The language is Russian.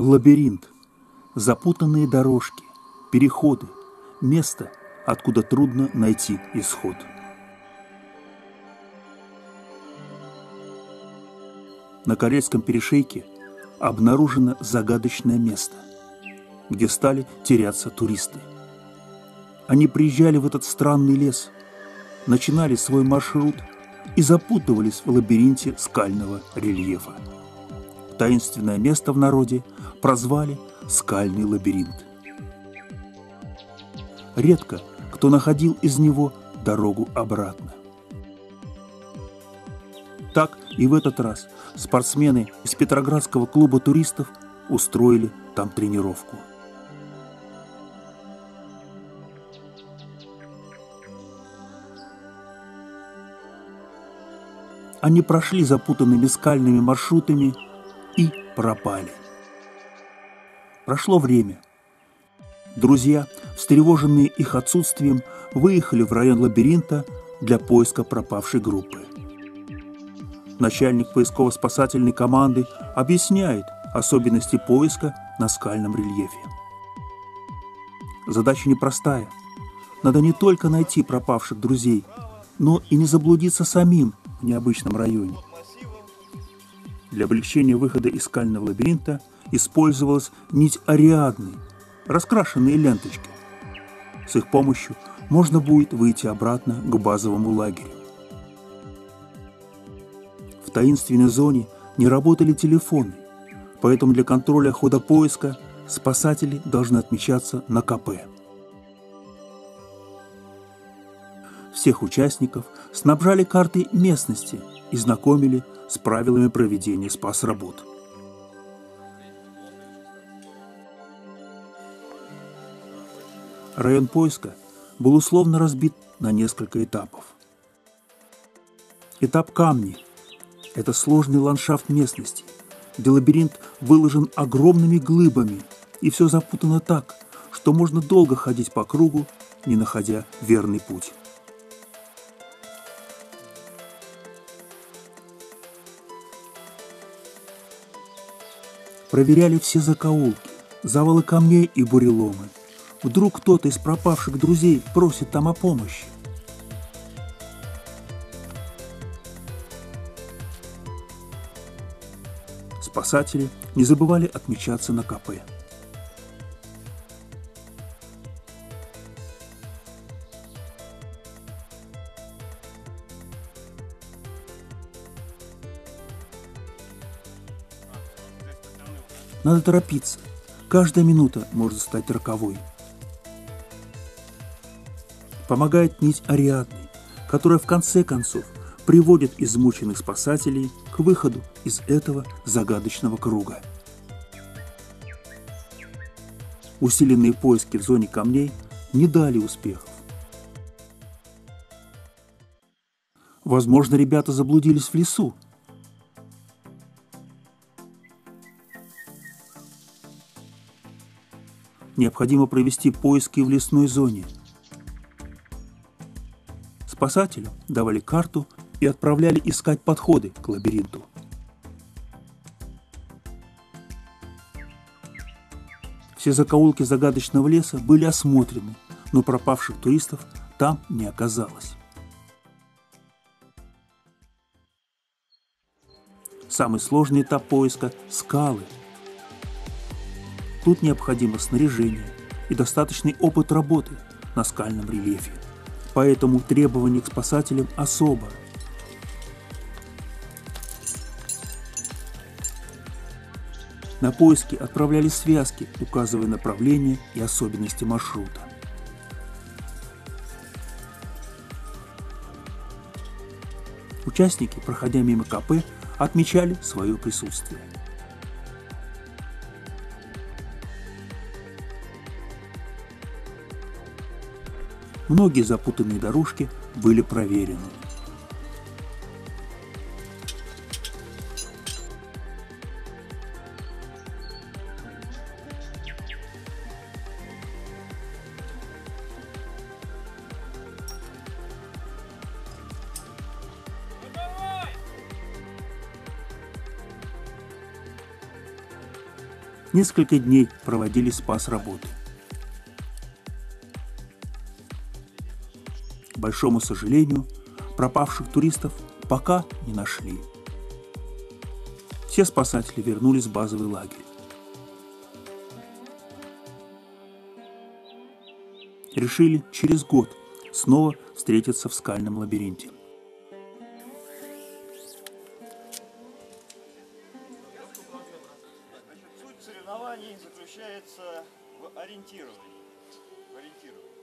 Лабиринт, запутанные дорожки, переходы, место, откуда трудно найти исход. На Карельском перешейке обнаружено загадочное место, где стали теряться туристы. Они приезжали в этот странный лес, начинали свой маршрут и запутывались в лабиринте скального рельефа. Таинственное место в народе прозвали «скальный лабиринт». Редко кто находил из него дорогу обратно. Так и в этот раз спортсмены из Петроградского клуба туристов устроили там тренировку. Они прошли запутанными скальными маршрутами и пропали. Прошло время. Друзья, встревоженные их отсутствием, выехали в район лабиринта для поиска пропавшей группы. Начальник поисково-спасательной команды объясняет особенности поиска на скальном рельефе. Задача непростая. Надо не только найти пропавших друзей, но и не заблудиться самим в необычном районе. Для облегчения выхода из скального лабиринта использовалась нить Ариадны, раскрашенные ленточки. С их помощью можно будет выйти обратно к базовому лагерю. В таинственной зоне не работали телефоны, поэтому для контроля хода поиска спасатели должны отмечаться на КП. Всех участников снабжали картой местности и знакомили с правилами проведения спас-работ. Район поиска был условно разбит на несколько этапов. Этап камни – это сложный ландшафт местности, где лабиринт выложен огромными глыбами, и все запутано так, что можно долго ходить по кругу, не находя верный путь. Проверяли все закоулки, завалы камней и буреломы. Вдруг кто-то из пропавших друзей просит там о помощи. Спасатели не забывали отмечаться на КП. Надо торопиться. Каждая минута может стать роковой. Помогает нить Ариадны, которая в конце концов приводит измученных спасателей к выходу из этого загадочного круга. Усиленные поиски в зоне камней не дали успехов. Возможно, ребята заблудились в лесу, необходимо провести поиски в лесной зоне. Спасателю давали карту и отправляли искать подходы к лабиринту. Все закоулки загадочного леса были осмотрены, но пропавших туристов там не оказалось. Самый сложный этап поиска – скалы – Тут необходимо снаряжение и достаточный опыт работы на скальном рельефе. Поэтому требования к спасателям особо. На поиски отправляли связки, указывая направление и особенности маршрута. Участники, проходя мимо КП, отмечали свое присутствие. Многие запутанные дорожки были проверены. Несколько дней проводили спас работы. К большому сожалению, пропавших туристов пока не нашли. Все спасатели вернулись в базовый лагерь. Решили через год снова встретиться в скальном лабиринте. Суть соревнований заключается в ориентировании. В ориентировании.